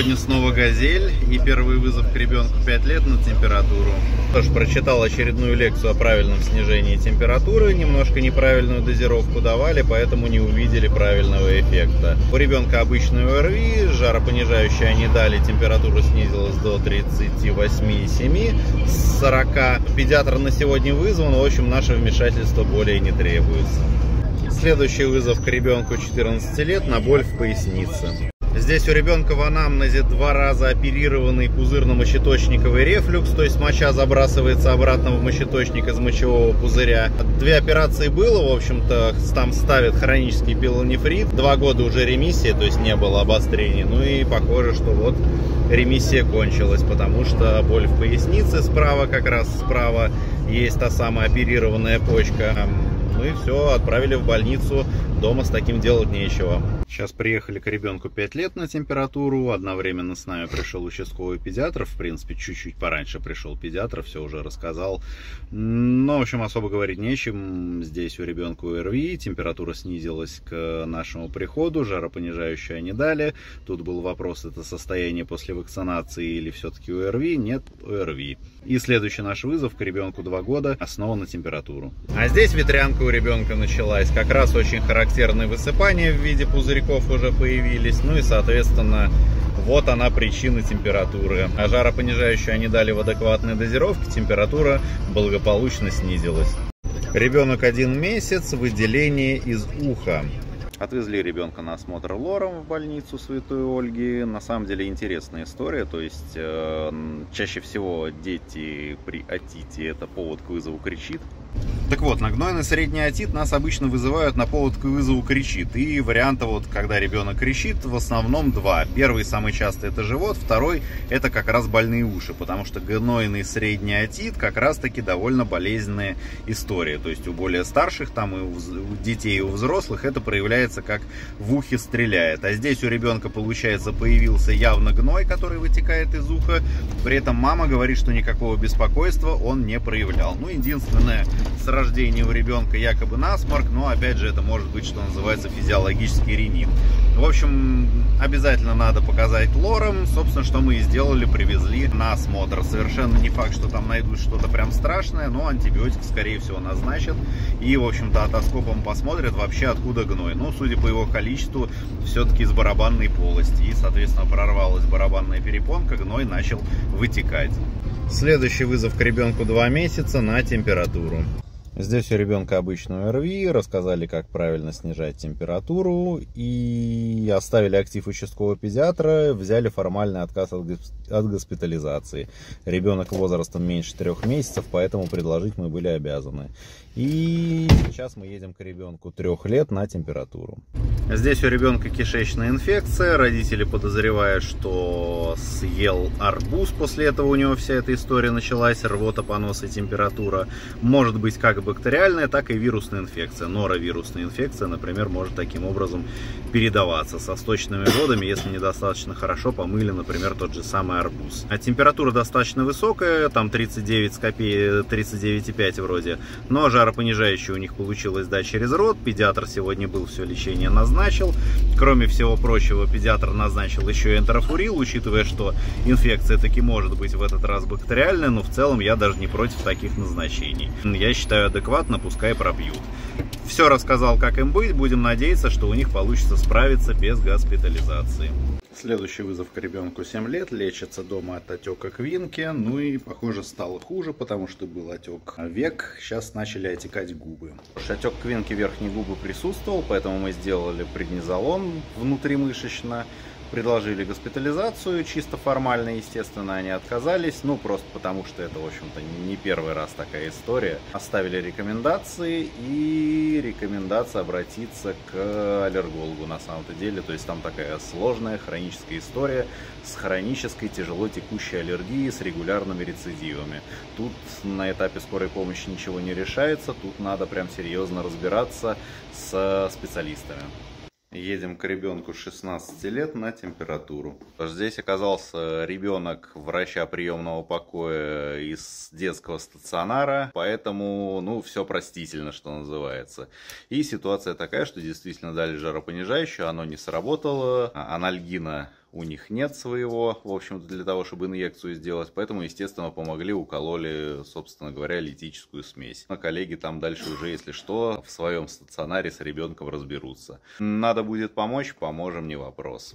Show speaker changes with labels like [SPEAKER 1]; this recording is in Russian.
[SPEAKER 1] Сегодня снова газель и первый вызов к ребенку 5 лет на температуру. Тоже прочитал очередную лекцию о правильном снижении температуры, немножко неправильную дозировку давали, поэтому не увидели правильного эффекта. У ребенка обычный ОРВИ, жаропонижающие они дали, температура снизилась до 38,7 с 40. Педиатр на сегодня вызван, в общем, наше вмешательство более не требуется. Следующий вызов к ребенку 14 лет на боль в пояснице. Здесь у ребенка в анамнезе два раза оперированный пузырно-мочеточниковый рефлюкс, то есть моча забрасывается обратно в мочеточник из мочевого пузыря. Две операции было, в общем-то, там ставят хронический пилонефрит. Два года уже ремиссия, то есть не было обострений. Ну и похоже, что вот ремиссия кончилась, потому что боль в пояснице справа, как раз справа, есть та самая оперированная почка. Ну и все, отправили в больницу, дома с таким делать нечего. Сейчас приехали к ребенку 5 лет на температуру. Одновременно с нами пришел участковый педиатр. В принципе, чуть-чуть пораньше пришел педиатр, все уже рассказал. Но, в общем, особо говорить нечем. Здесь у ребенка ОРВИ, температура снизилась к нашему приходу, жаропонижающее не дали. Тут был вопрос, это состояние после вакцинации или все-таки ОРВИ? Нет, ОРВИ. И следующий наш вызов к ребенку 2 года, основа на температуру. А здесь ветрянка у ребенка началась. Как раз очень характерное высыпание в виде пузыря пузырьков уже появились. Ну и, соответственно, вот она причина температуры. А жаропонижающую они дали в адекватной дозировке, температура благополучно снизилась. Ребенок один месяц, выделение из уха. Отвезли ребенка на осмотр лором в больницу Святой Ольги. На самом деле интересная история. То есть э, чаще всего дети при отите это повод к вызову кричит. Так вот, на средний отит нас обычно вызывают на повод к вызову кричит. И варианта вот, когда ребенок кричит, в основном два. Первый, самый частый, это живот. Второй, это как раз больные уши. Потому что гнойный средний отит как раз таки довольно болезненная история. То есть у более старших, там и у детей, и у взрослых это проявляется как в ухе стреляет. А здесь у ребенка, получается, появился явно гной, который вытекает из уха. При этом мама говорит, что никакого беспокойства он не проявлял. Ну, единственное, с рождения у ребенка якобы насморк, но опять же это может быть, что называется, физиологический ринит. В общем, обязательно надо показать лором, собственно, что мы и сделали, привезли на осмотр. Совершенно не факт, что там найдут что-то прям страшное, но антибиотик, скорее всего, назначат. И, в общем-то, отоскопом посмотрят вообще откуда гной. Ну, судя по его количеству, все-таки из барабанной полости. И, соответственно, прорвалась барабанная перепонка, гной начал вытекать. Следующий вызов к ребенку 2 месяца на температуру. Здесь у ребенка обычную ОРВИ, рассказали, как правильно снижать температуру и оставили актив участкового педиатра, взяли формальный отказ от, от госпитализации. Ребенок возрастом меньше трех месяцев, поэтому предложить мы были обязаны. И сейчас мы едем к ребенку трех лет на температуру. Здесь у ребенка кишечная инфекция. Родители подозревают, что съел арбуз. После этого у него вся эта история началась. Рвота, понос и температура. Может быть как бактериальная, так и вирусная инфекция. Норовирусная инфекция, например, может таким образом передаваться со сточными водами, если недостаточно хорошо помыли, например, тот же самый арбуз. А температура достаточно высокая, там 39 с копеек, 39,5 вроде. Но жаропонижающее у них получилось дать через рот. Педиатр сегодня был, все лечение назначил. Кроме всего прочего, педиатр назначил еще и энтерофурил, учитывая, что инфекция таки может быть в этот раз бактериальная, но в целом я даже не против таких назначений. Я считаю адекватно, пускай пробьют. Все рассказал, как им быть. Будем надеяться, что у них получится справиться без госпитализации. Следующий вызов к ребенку 7 лет, лечится дома от отека квинки, ну и похоже стало хуже, потому что был отек век, сейчас начали отекать губы. Отек квинки верхней губы присутствовал, поэтому мы сделали преднизолон внутримышечно, предложили госпитализацию, чисто формально, естественно, они отказались, ну, просто потому что это, в общем-то, не первый раз такая история. Оставили рекомендации и рекомендация обратиться к аллергологу на самом-то деле, то есть там такая сложная хроническая история с хронической тяжело текущей аллергией с регулярными рецидивами. Тут на этапе скорой помощи ничего не решается, тут надо прям серьезно разбираться с специалистами. Едем к ребенку 16 лет на температуру. Здесь оказался ребенок врача приемного покоя из детского стационара, поэтому, ну, все простительно, что называется. И ситуация такая, что действительно дали жаропонижающее, оно не сработало, анальгина у них нет своего, в общем-то, для того, чтобы инъекцию сделать, поэтому, естественно, помогли, укололи, собственно говоря, литическую смесь. Но коллеги там дальше уже, если что, в своем стационаре с ребенком разберутся. Надо будет помочь, поможем, не вопрос.